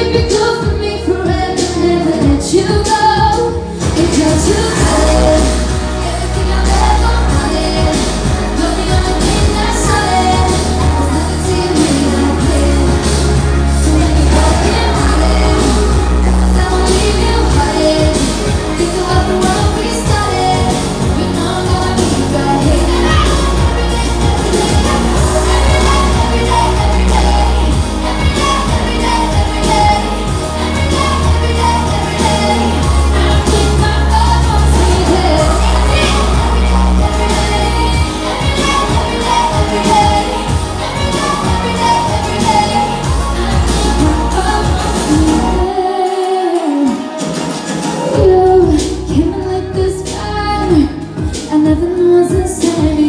You've been good for me forever, never let you go the same